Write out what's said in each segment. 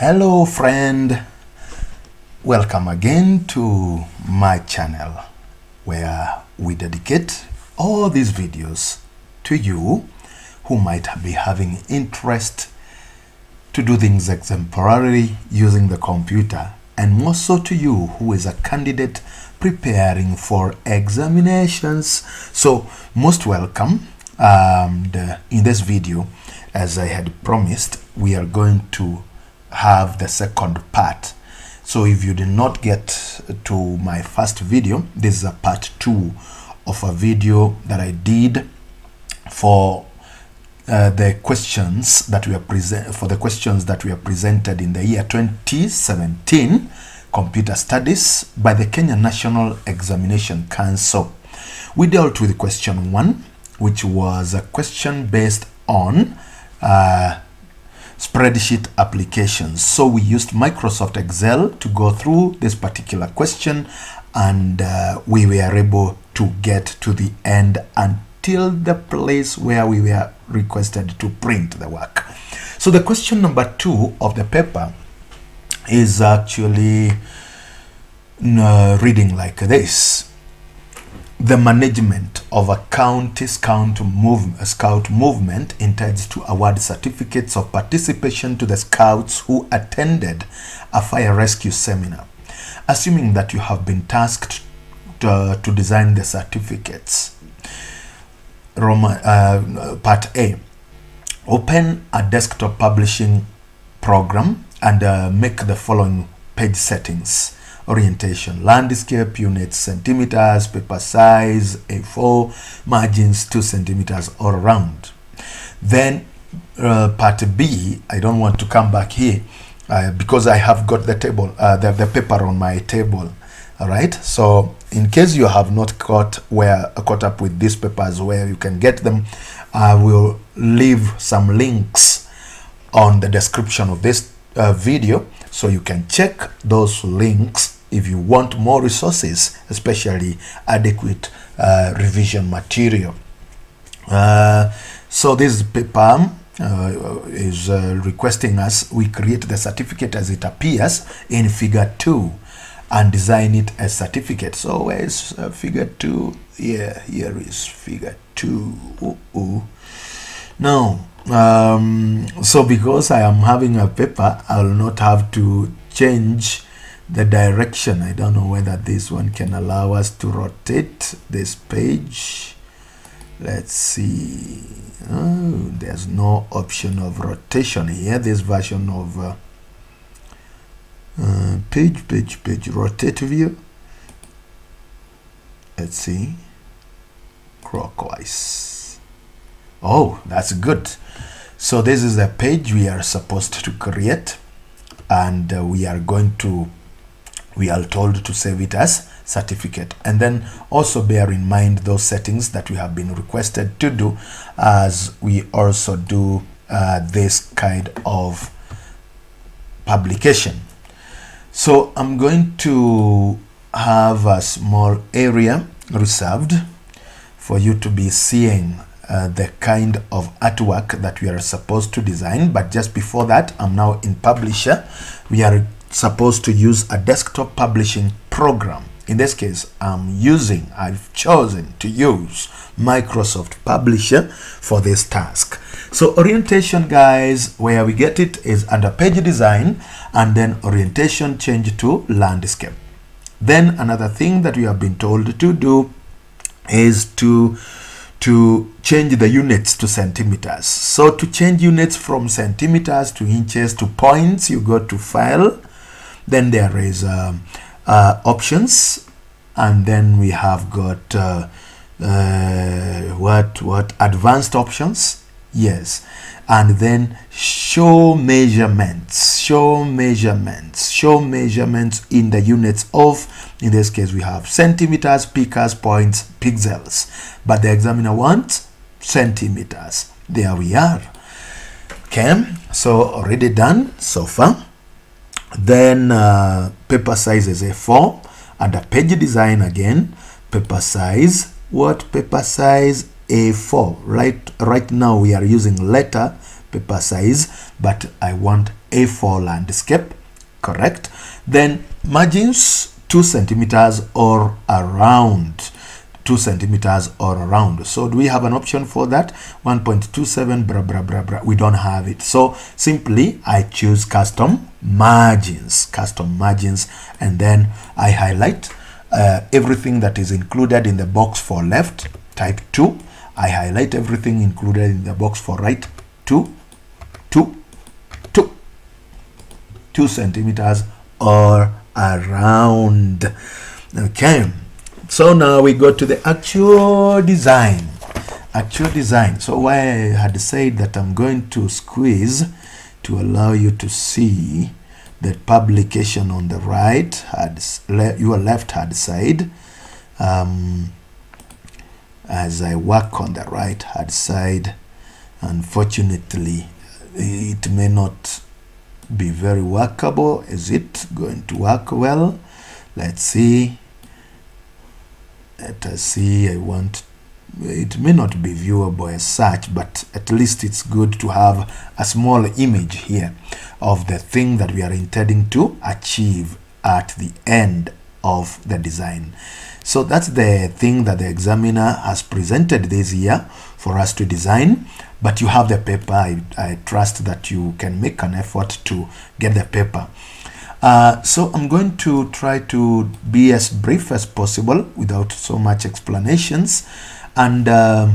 Hello friend, welcome again to my channel where we dedicate all these videos to you who might be having interest to do things exemplarily using the computer and more so to you who is a candidate preparing for examinations. So most welcome and uh, in this video as I had promised we are going to have the second part. So if you did not get to my first video this is a part two of a video that I did for uh, the questions that we are present for the questions that we are presented in the year 2017 computer studies by the Kenya National Examination Council. We dealt with question one which was a question based on uh, spreadsheet applications. So we used Microsoft Excel to go through this particular question and uh, we were able to get to the end until the place where we were requested to print the work. So the question number two of the paper is actually uh, reading like this the management of a county scout, move, scout movement intends to award certificates of participation to the scouts who attended a fire rescue seminar. Assuming that you have been tasked to, to design the certificates. Roma, uh, part A. Open a desktop publishing program and uh, make the following page settings orientation. Landscape units centimeters paper size a4 margins 2 centimeters all around. Then uh, part b i don't want to come back here uh, because i have got the table uh, the, the paper on my table all right? So in case you have not caught where caught up with these papers where you can get them i will leave some links on the description of this uh, video so you can check those links if you want more resources, especially adequate uh, revision material. Uh, so this paper uh, is uh, requesting us we create the certificate as it appears in figure 2 and design it as certificate. So where is uh, figure 2? Yeah, here is figure 2. Ooh, ooh. Now, um, so because I am having a paper, I will not have to change the direction. I don't know whether this one can allow us to rotate this page. Let's see. Oh, there's no option of rotation here. This version of uh, uh, page page page rotate view. Let's see. Clockwise. Oh that's good. So this is the page we are supposed to create and uh, we are going to we are told to save it as certificate. And then also bear in mind those settings that we have been requested to do as we also do uh, this kind of publication. So I'm going to have a small area reserved for you to be seeing uh, the kind of artwork that we are supposed to design. But just before that I'm now in publisher. We are supposed to use a desktop publishing program. In this case, I'm using, I've chosen to use Microsoft Publisher for this task. So orientation guys, where we get it is under page design and then orientation change to landscape. Then another thing that we have been told to do is to to change the units to centimeters. So to change units from centimeters to inches to points, you go to file then there is um, uh, options. And then we have got uh, uh, what what advanced options. Yes. And then show measurements. Show measurements. Show measurements in the units of in this case we have centimeters picas points pixels. But the examiner wants centimeters. There we are. Okay. So already done so far then uh, paper size is a4 under page design again paper size what paper size? A4 right right now we are using letter paper size but I want A4 landscape correct? Then margins 2 centimeters or around 2 centimeters or around. So do we have an option for that? 1.27 blah blah blah blah we don't have it. So simply i choose custom margins custom margins and then i highlight uh, everything that is included in the box for left type 2 i highlight everything included in the box for right 2 2 2 2 centimeters or around. Okay so now we go to the actual design. Actual design. So why I had said that I'm going to squeeze to allow you to see the publication on the right had your left hand side um, as I work on the right hand side unfortunately it may not be very workable. Is it going to work well? Let's see let us see I want it may not be viewable as such but at least it's good to have a small image here of the thing that we are intending to achieve at the end of the design. So that's the thing that the examiner has presented this year for us to design but you have the paper. I, I trust that you can make an effort to get the paper uh, so I'm going to try to be as brief as possible without so much explanations and uh,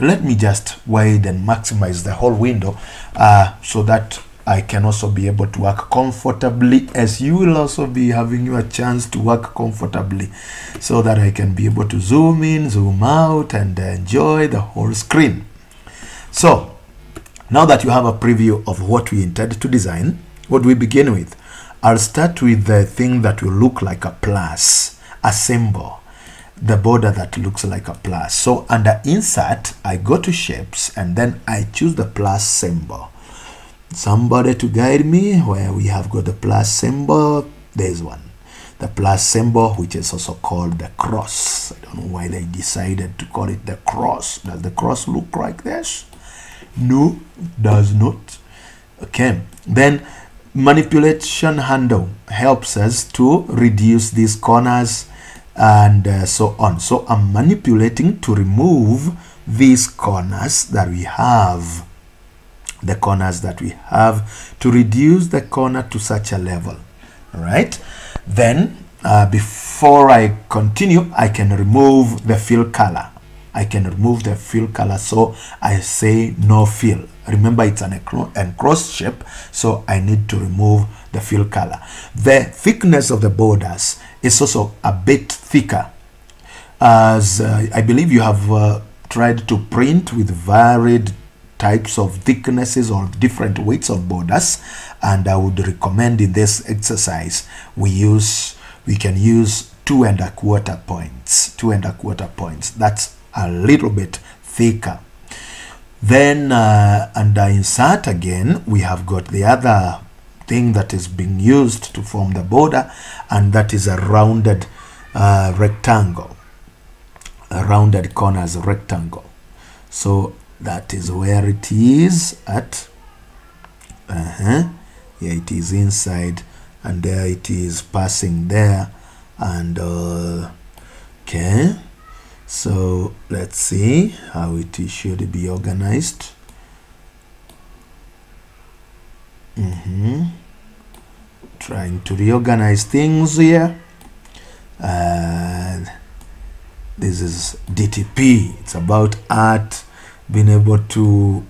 let me just wide and maximize the whole window uh, so that I can also be able to work comfortably as you will also be having your chance to work comfortably so that I can be able to zoom in, zoom out and enjoy the whole screen. So now that you have a preview of what we intend to design, what do we begin with? I'll start with the thing that will look like a plus, a symbol, the border that looks like a plus. So under insert, I go to shapes and then I choose the plus symbol. Somebody to guide me where we have got the plus symbol. There's one. The plus symbol, which is also called the cross. I don't know why they decided to call it the cross. Does the cross look like this? No, does not. Okay, then manipulation handle helps us to reduce these corners and uh, so on. So i'm manipulating to remove these corners that we have the corners that we have to reduce the corner to such a level all right? Then uh, before i continue i can remove the fill color. I can remove the fill color so I say no fill remember it's an enclosed shape so I need to remove the fill color. The thickness of the borders is also a bit thicker. As uh, I believe you have uh, tried to print with varied types of thicknesses or different weights of borders and I would recommend in this exercise we use we can use two and a quarter points two and a quarter points. That's a little bit thicker. Then uh, under insert again, we have got the other thing that is being used to form the border and that is a rounded uh, rectangle. A rounded corners rectangle. So that is where it is at. Uh -huh. Yeah, it is inside and there it is passing there and uh, okay so let's see how it should be organized mm -hmm. trying to reorganize things here and this is DTP it's about art being able to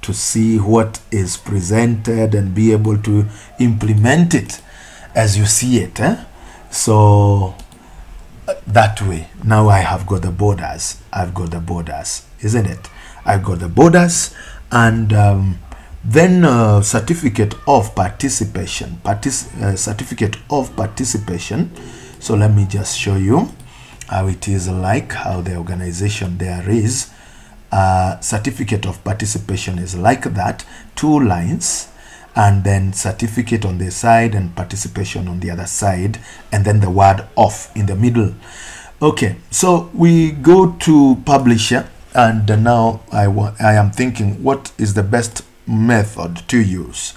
to see what is presented and be able to implement it as you see it eh? so that way. Now i have got the borders. I've got the borders isn't it? I've got the borders and um, then uh, certificate of participation Partic uh, certificate of participation. So let me just show you how it is like how the organization there is. Uh, certificate of participation is like that. Two lines and then certificate on the side and participation on the other side and then the word off in the middle okay so we go to publisher and now I, wa- I am thinking what is the best method to use.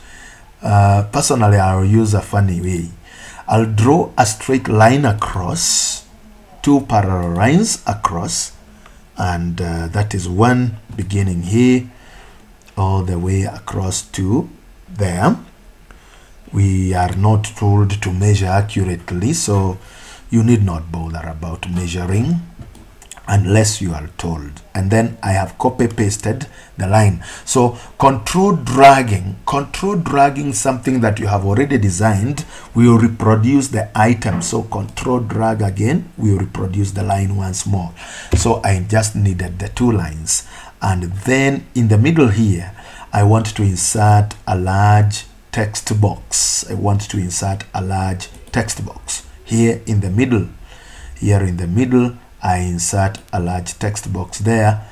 Uh, personally, I'll use a funny way. I'll draw a straight line across, two parallel lines across, and uh, that is one beginning here all the way across to there. We are not told to measure accurately, so you need not bother about measuring unless you are told. And then I have copy pasted the line. So control dragging control dragging something that you have already designed. Will reproduce the item. So control drag again will reproduce the line once more. So I just needed the two lines. And then in the middle here I want to insert a large text box. I want to insert a large text box. Here in the middle here in the middle I insert a large text box there.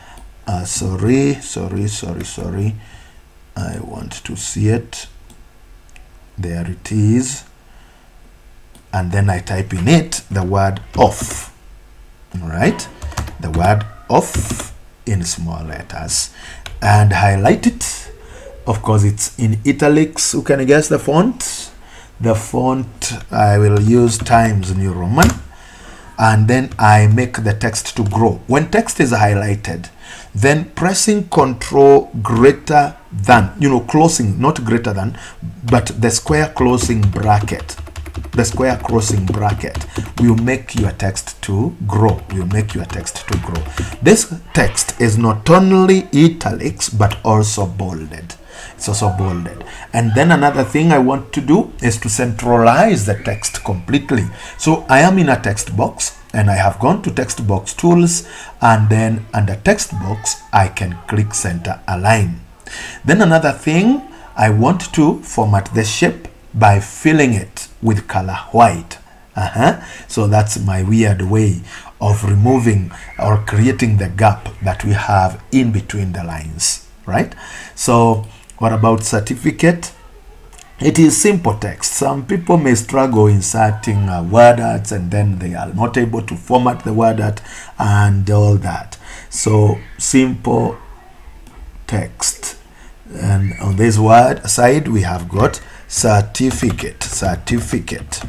Uh, sorry sorry sorry sorry. I want to see it. There it is. And then I type in it the word off. All right the word off in small letters. And highlight it of course it's in italics who can guess the font the font I will use Times New Roman and then I make the text to grow. When text is highlighted, then pressing control greater than, you know, closing, not greater than, but the square closing bracket, the square closing bracket will make your text to grow, will make your text to grow. This text is not only italics, but also bolded it's also bolded. And then another thing i want to do is to centralize the text completely. So i am in a text box and i have gone to text box tools and then under text box i can click center align. Then another thing i want to format the shape by filling it with color white. Uh-huh. so that's my weird way of removing or creating the gap that we have in between the lines right? So what about certificate? It is simple text. Some people may struggle inserting uh, word arts and then they are not able to format the word art and all that. So simple text. And on this word side, we have got certificate, certificate,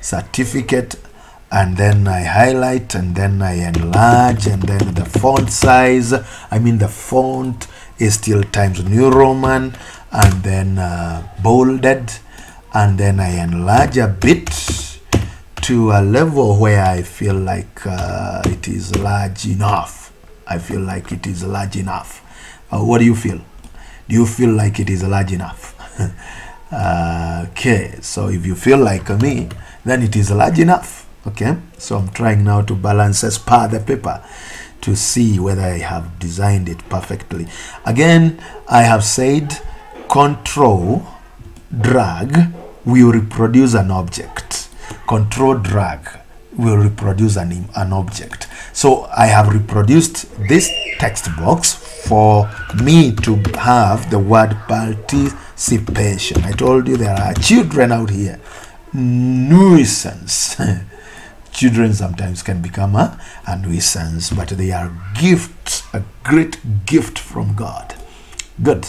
certificate, and then I highlight and then I enlarge and then the font size, I mean the font still Times New Roman and then uh, bolded and then I enlarge a bit to a level where I feel like uh, it is large enough. I feel like it is large enough. Uh, what do you feel? Do you feel like it is large enough? okay, so if you feel like me, then it is large enough. Okay, so I'm trying now to balance as per the paper to see whether I have designed it perfectly. Again, I have said control drag will reproduce an object. Control drag will reproduce an, an object. So I have reproduced this text box for me to have the word participation. I told you there are children out here. Nuisance. children sometimes can become a, a nuisance, but they are gifts, a great gift from God. Good.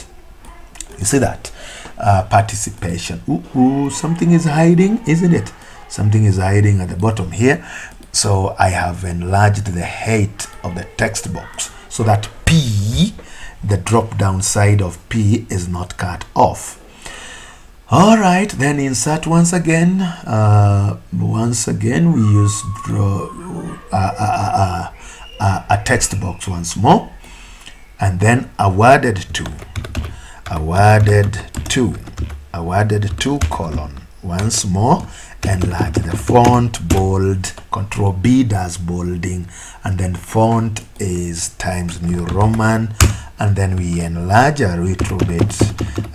You see that? Uh, participation. Ooh, ooh, something is hiding, isn't it? Something is hiding at the bottom here. So I have enlarged the height of the text box so that P, the drop down side of P, is not cut off. All right, then insert once again. Uh, once again, we use draw uh, uh, uh, a text box once more, and then awarded to, awarded to, awarded to colon once more. Enlarge the font, bold. Control B does bolding, and then font is Times New Roman, and then we enlarge a little bit.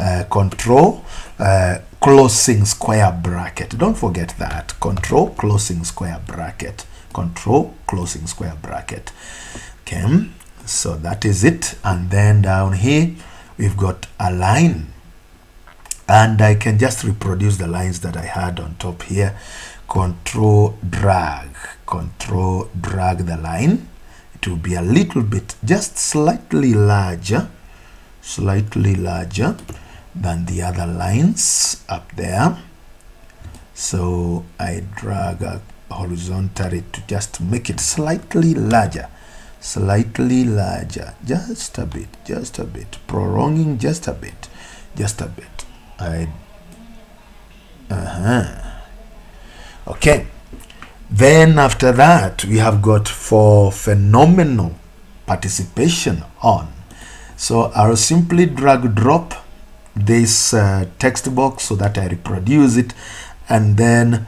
Uh, control uh, closing square bracket. Don't forget that. Control closing square bracket. Control closing square bracket. Okay, so that is it. And then down here, we've got a line. And I can just reproduce the lines that I had on top here. Control drag. Control drag the line. It will be a little bit just slightly larger slightly larger than the other lines up there. So I drag horizontally to just make it slightly larger slightly larger just a bit just a bit prolonging just a bit just a bit. I uh-huh. Okay. Then after that we have got for phenomenal participation on. So I'll simply drag drop this uh, text box so that I reproduce it. And then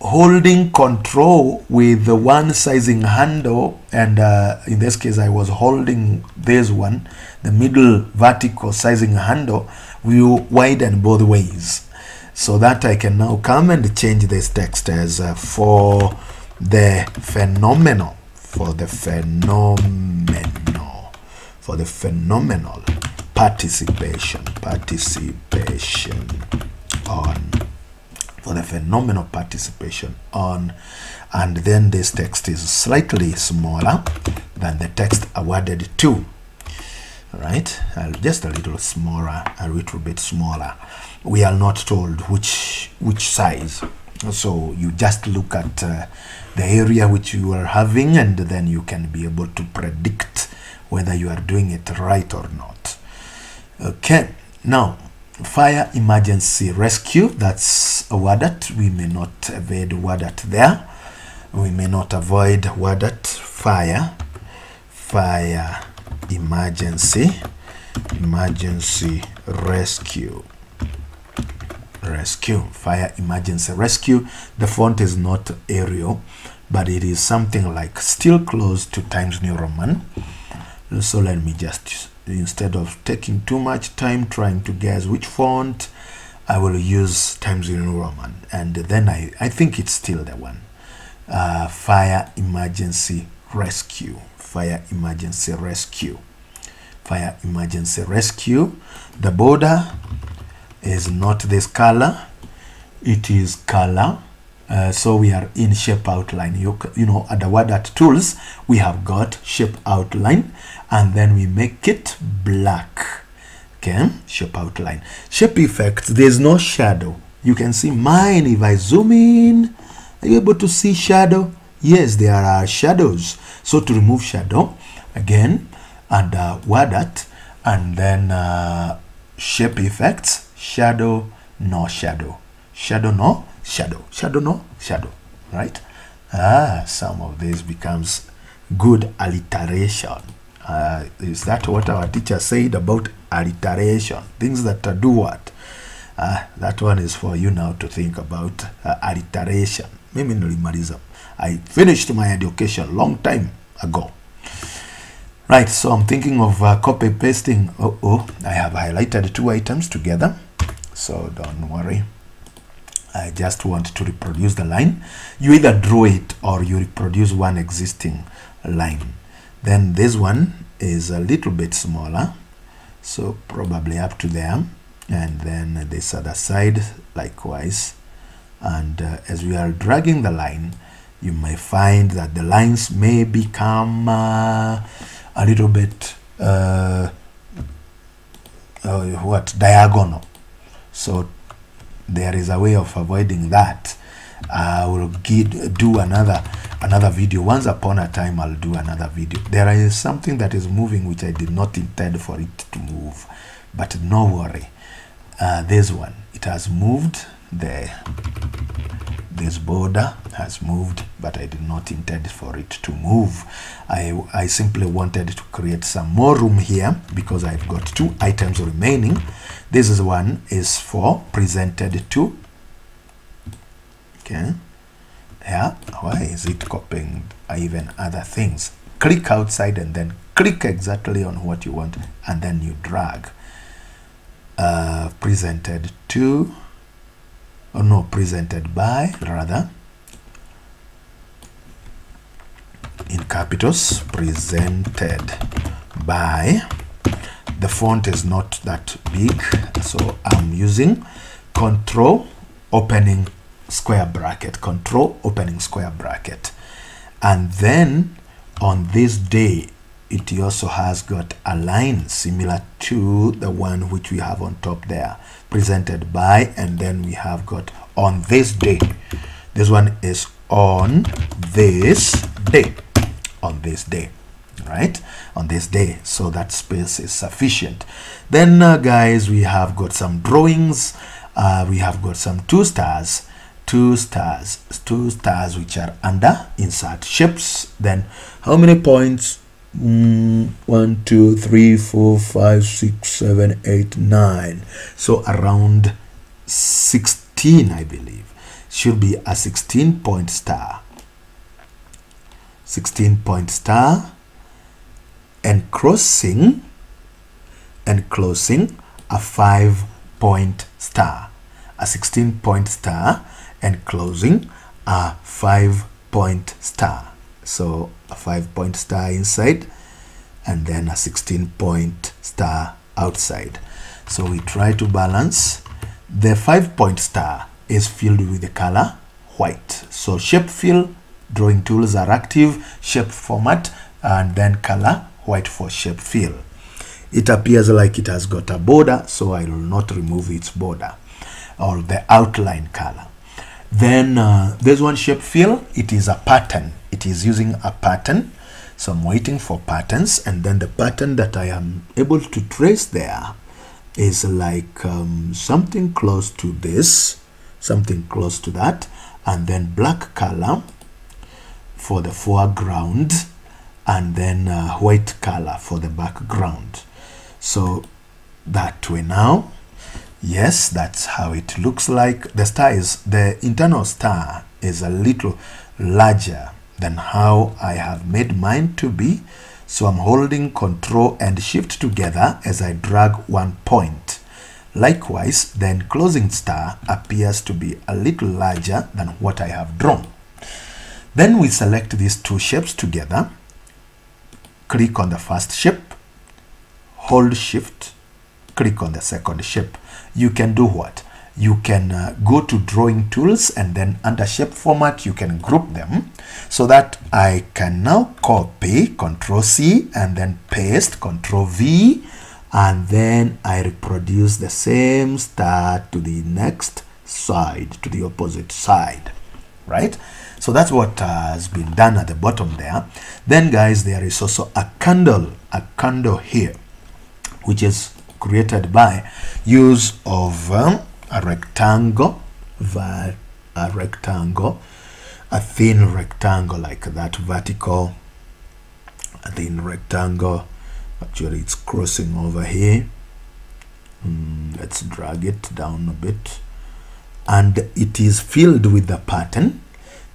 holding control with the one sizing handle and uh, in this case I was holding this one the middle vertical sizing handle will widen both ways. So that I can now come and change this text as uh, for the phenomenal for the phenomenal for the phenomenal participation participation on for the phenomenal participation on and then this text is slightly smaller than the text awarded to. Right uh, just a little smaller a little bit smaller. We are not told which which size. So you just look at uh, the area which you are having and then you can be able to predict whether you are doing it right or not okay now fire emergency rescue that's WordArt we may not avoid WordArt there. We may not avoid WordArt fire fire emergency emergency rescue. Rescue fire emergency rescue. The font is not Arial but it is something like still close to Times New Roman. So let me just instead of taking too much time trying to guess which font I will use Times New Roman. And then I, I think it's still the one. Uh, fire emergency rescue. Fire emergency rescue. Fire emergency rescue. The border is not this color. It is color uh, so we are in shape outline. You, you know at the WordArt tools we have got shape outline and then we make it black. Okay shape outline. Shape effects there's no shadow. You can see mine if I zoom in. Are you able to see shadow? Yes there are shadows. So to remove shadow again under WordArt and then uh, shape effects shadow no shadow. Shadow no shadow. Shadow no? Shadow right? Ah some of this becomes good alliteration. Uh, is that what our teacher said about alliteration? Things that do what? Uh, that one is for you now to think about uh, alliteration. Mimi nilimaliza. I finished my education long time ago. Right so i'm thinking of uh, copy pasting. Oh, oh i have highlighted two items together so don't worry I just want to reproduce the line. You either draw it or you reproduce one existing line. Then this one is a little bit smaller so probably up to there. And then this other side likewise. And uh, as we are dragging the line you may find that the lines may become uh, a little bit uh, uh what diagonal. So there is a way of avoiding that I will get, do another another video. Once upon a time I'll do another video. There is something that is moving which I did not intend for it to move. But no worry. Uh, this one it has moved there this border has moved but I did not intend for it to move. I, I simply wanted to create some more room here because I've got two items remaining. This is one is for presented to okay yeah why is it copying even other things? Click outside and then click exactly on what you want and then you drag. Uh, presented to or no presented by rather in capitals presented by. The font is not that big so I'm using control opening square bracket control opening square bracket. And then on this day it also has got a line similar to the one which we have on top there presented by and then we have got on this day. This one is on this day. On this day right? On this day so that space is sufficient. Then uh, guys we have got some drawings. Uh, we have got some two stars. Two stars two stars which are under insert shapes. Then how many points mm, one two three four five six seven eight nine. So around 16 i believe. Should be a 16 point star. 16 point star and crossing and closing a 5 point star. A 16 point star and closing a 5 point star so a 5 point star inside and then a 16 point star outside. So we try to balance. The 5 point star is filled with the color white. So shape fill drawing tools are active shape format and then color white for shape fill. It appears like it has got a border so I will not remove its border or the outline color. Then uh, there's one shape fill. It is a pattern it is using a pattern. So I'm waiting for patterns and then the pattern that I am able to trace there is like um, something close to this something close to that and then black color for the foreground and then uh, white color for the background. So that way now yes that's how it looks like. The star is the internal star is a little larger than how I have made mine to be. So I'm holding control and shift together as I drag one point. Likewise the enclosing star appears to be a little larger than what I have drawn. Then we select these two shapes together. Click on the first shape. Hold shift. Click on the second shape. You can do what you can uh, go to drawing tools and then under shape format you can group them so that I can now copy control C and then paste control V and then I reproduce the same star to the next side to the opposite side right? So that's what has been done at the bottom there. Then guys there is also a candle a candle here which is created by use of um, a rectangle a rectangle a thin rectangle like that vertical a thin rectangle. Actually it's crossing over here. Mm, let's drag it down a bit. And it is filled with the pattern.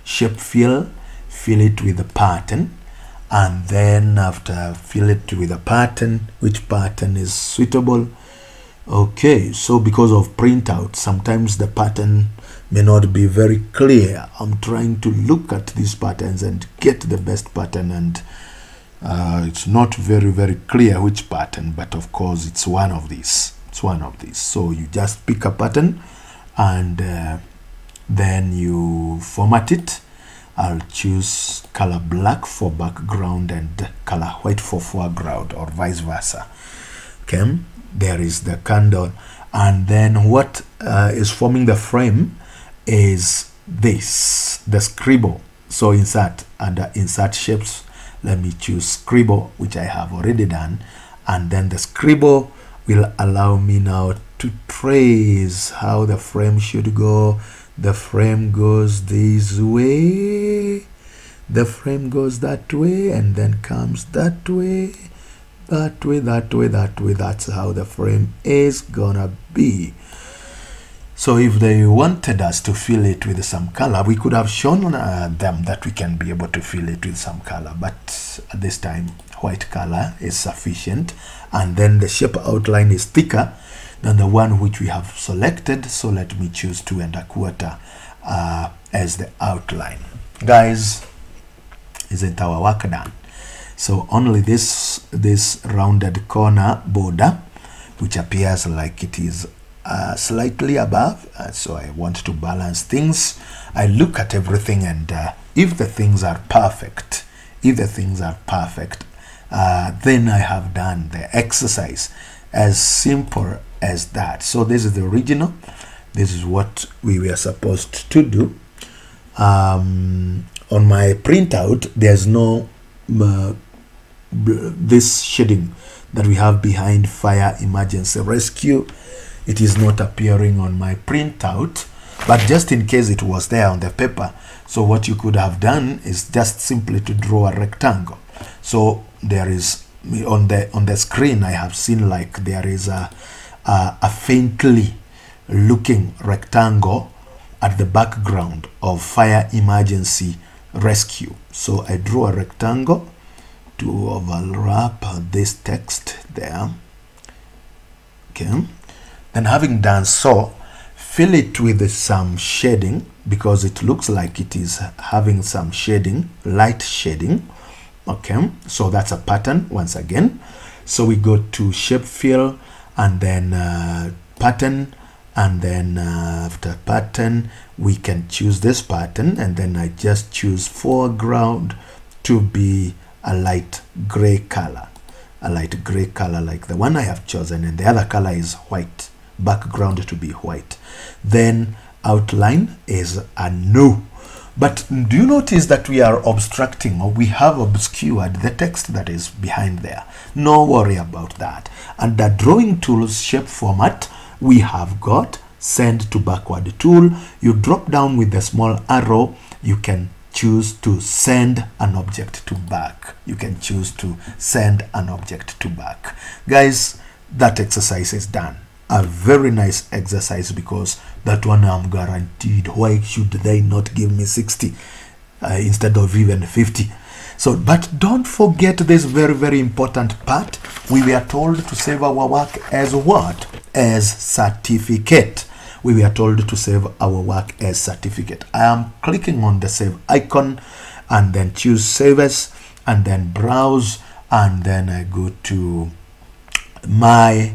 Shape fill fill it with the pattern. And then after fill it with a pattern which pattern is suitable okay so because of printout sometimes the pattern may not be very clear. I'm trying to look at these patterns and get the best pattern and uh, it's not very very clear which pattern but of course it's one of these. It's one of these. So you just pick a pattern and uh, then you format it. I'll choose color black for background and color white for foreground or vice versa okay there is the candle and then what uh, is forming the frame is this the scribble. So insert under insert shapes let me choose scribble which I have already done and then the scribble will allow me now to trace how the frame should go. The frame goes this way the frame goes that way and then comes that way that way that way that way that's how the frame is gonna be. So if they wanted us to fill it with some color we could have shown uh, them that we can be able to fill it with some color but at this time white color is sufficient and then the shape outline is thicker than the one which we have selected so let me choose two and a quarter uh, as the outline. Guys isn't our work done so only this this rounded corner border which appears like it is uh, slightly above uh, so I want to balance things. I look at everything and uh, if the things are perfect if the things are perfect uh, then I have done the exercise. As simple as that. So this is the original. This is what we were supposed to do. Um, on my printout there's no uh, this shading that we have behind fire emergency rescue. It is not appearing on my printout but just in case it was there on the paper. So what you could have done is just simply to draw a rectangle. So there is on the on the screen i have seen like there is a a, a faintly looking rectangle at the background of fire emergency rescue. So i draw a rectangle to overlap this text there. Okay. Then having done so fill it with some shading because it looks like it is having some shading light shading. Okay. So that's a pattern once again. So we go to shape fill and then uh, pattern and then uh, after pattern we can choose this pattern and then I just choose foreground to be a light gray color a light gray color like the one I have chosen and the other color is white background to be white then outline is a no but do you notice that we are obstructing or we have obscured the text that is behind there? No worry about that. Under drawing tools shape format, we have got send to backward tool. You drop down with the small arrow, you can choose to send an object to back. You can choose to send an object to back. Guys, that exercise is done a very nice exercise because that one I'm guaranteed. Why should they not give me 60 uh, instead of even 50? So, but don't forget this very, very important part. We were told to save our work as what? As certificate. We were told to save our work as certificate. I am clicking on the save icon and then choose save as and then browse and then I go to my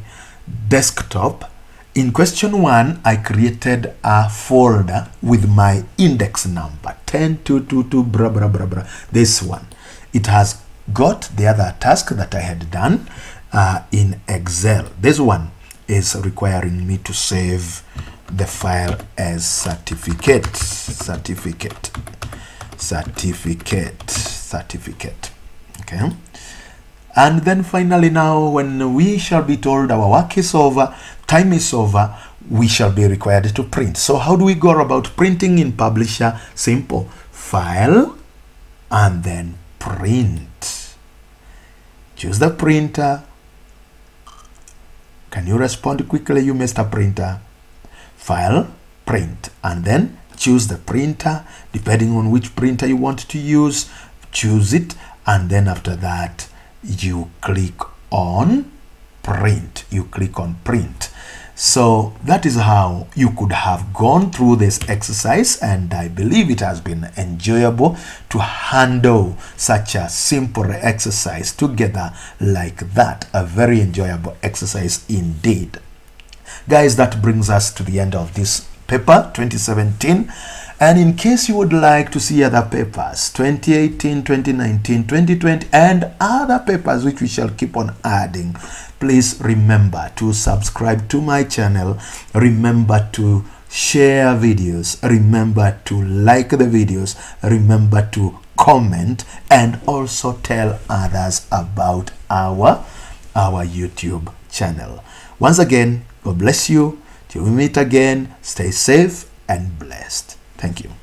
desktop. In question one i created a folder with my index number 10222 blah blah blah blah this one. It has got the other task that i had done uh, in excel. This one is requiring me to save the file as certificate. Certificate. Certificate. Certificate. Okay. And then finally now when we shall be told our work is over time is over we shall be required to print. So how do we go about printing in publisher? Simple. File and then print. Choose the printer. Can you respond quickly you mr printer file print and then choose the printer depending on which printer you want to use choose it and then after that you click on print you click on print so that is how you could have gone through this exercise and I believe it has been enjoyable to handle such a simple exercise together like that. A very enjoyable exercise indeed. Guys, that brings us to the end of this paper 2017 and in case you would like to see other papers, 2018, 2019, 2020, and other papers which we shall keep on adding, please remember to subscribe to my channel. Remember to share videos. Remember to like the videos. Remember to comment and also tell others about our, our YouTube channel. Once again, God bless you. Till we meet again, stay safe and blessed. Thank you.